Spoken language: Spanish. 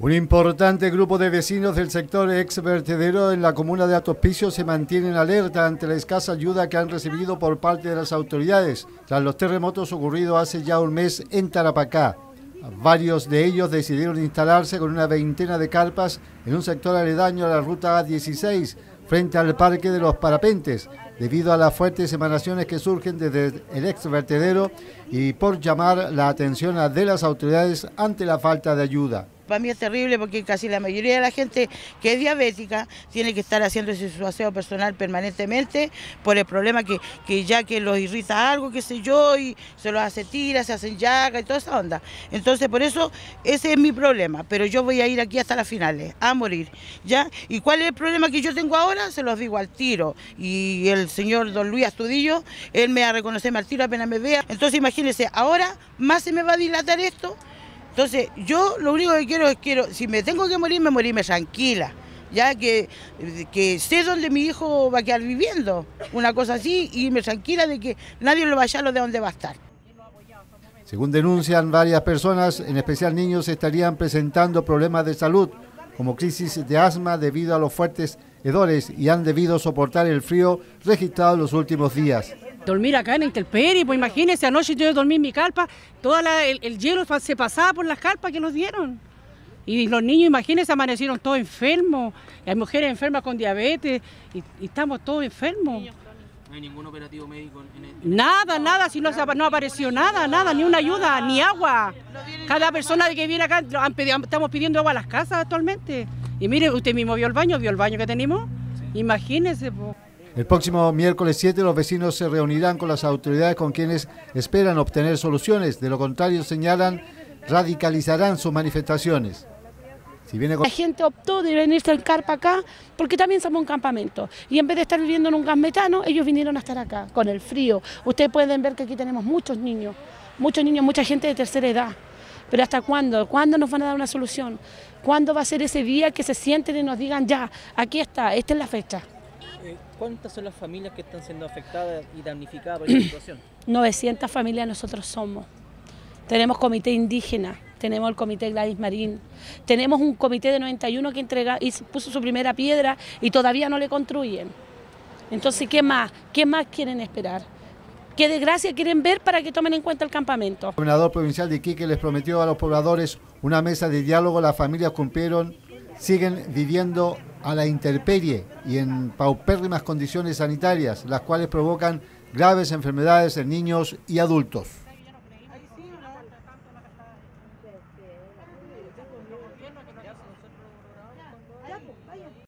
Un importante grupo de vecinos del sector ex vertedero en la comuna de Atospicio se mantienen alerta ante la escasa ayuda que han recibido por parte de las autoridades tras los terremotos ocurridos hace ya un mes en Tarapacá. Varios de ellos decidieron instalarse con una veintena de carpas en un sector aledaño a la ruta A16 frente al Parque de los Parapentes, debido a las fuertes emanaciones que surgen desde el ex vertedero y por llamar la atención de las autoridades ante la falta de ayuda. Para mí es terrible porque casi la mayoría de la gente que es diabética tiene que estar haciendo su aseo personal permanentemente por el problema que, que ya que los irrita algo, qué sé yo, y se los hace tiras, se hacen llagas y toda esa onda. Entonces por eso ese es mi problema, pero yo voy a ir aquí hasta las finales, a morir. ¿ya? ¿Y cuál es el problema que yo tengo ahora? Se los digo al tiro. Y el señor don Luis Astudillo, él me va a reconocerme al tiro apenas me vea. Entonces imagínense, ahora más se me va a dilatar esto entonces, yo lo único que quiero es, quiero, si me tengo que morir, me morirme tranquila, ya que, que sé dónde mi hijo va a quedar viviendo, una cosa así, y me tranquila de que nadie lo vaya a lo de dónde va a estar. Según denuncian varias personas, en especial niños, estarían presentando problemas de salud, como crisis de asma debido a los fuertes hedores y han debido soportar el frío registrado en los últimos días dormir acá en Intelperi, pues imagínense, anoche yo dormí en mi carpa, todo el, hielo se pasaba por las carpas que nos dieron. Y los niños, imagínense, amanecieron todos enfermos, hay mujeres enfermas con diabetes, y, estamos todos enfermos. ¿No hay ningún operativo médico? En Nada, nada, si no, no apareció nada, nada, ni una ayuda, ni agua. Cada persona que viene acá, estamos pidiendo agua a las casas actualmente. Y mire, usted mismo vio el baño, vio el baño que tenemos. Imagínese. El próximo miércoles 7 los vecinos se reunirán con las autoridades con quienes esperan obtener soluciones. De lo contrario, señalan, radicalizarán sus manifestaciones. La gente optó de venirse al carpa acá porque también somos un campamento. Y en vez de estar viviendo en un gas metano, ellos vinieron a estar acá, con el frío. Ustedes pueden ver que aquí tenemos muchos niños, muchos niños, mucha gente de tercera edad. Pero ¿hasta cuándo? ¿Cuándo nos van a dar una solución? ¿Cuándo va a ser ese día que se sienten y nos digan, ya, aquí está, esta es la fecha? Eh, ¿Cuántas son las familias que están siendo afectadas y damnificadas por esta situación? 900 familias nosotros somos. Tenemos comité indígena, tenemos el comité Gladys Marín, tenemos un comité de 91 que entrega, y puso su primera piedra y todavía no le construyen. Entonces, ¿qué más? ¿Qué más quieren esperar? ¿Qué desgracia quieren ver para que tomen en cuenta el campamento? El gobernador provincial de Iquique les prometió a los pobladores una mesa de diálogo, las familias cumplieron, siguen viviendo a la intemperie y en paupérrimas condiciones sanitarias, las cuales provocan graves enfermedades en niños y adultos.